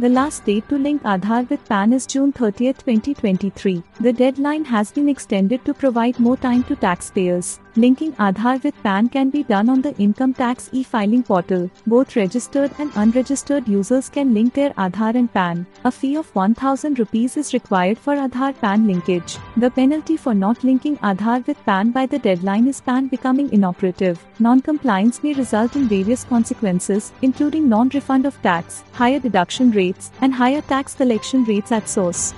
The last date to link Aadhaar with PAN is June 30, 2023. The deadline has been extended to provide more time to taxpayers. Linking Aadhaar with PAN can be done on the Income Tax e-filing portal. Both registered and unregistered users can link their Aadhaar and PAN. A fee of 1000 rupees is required for Aadhaar PAN linkage. The penalty for not linking Aadhaar with PAN by the deadline is PAN becoming inoperative. Non-compliance may result in various consequences, including non-refund of tax, higher deduction rates, and higher tax collection rates at source.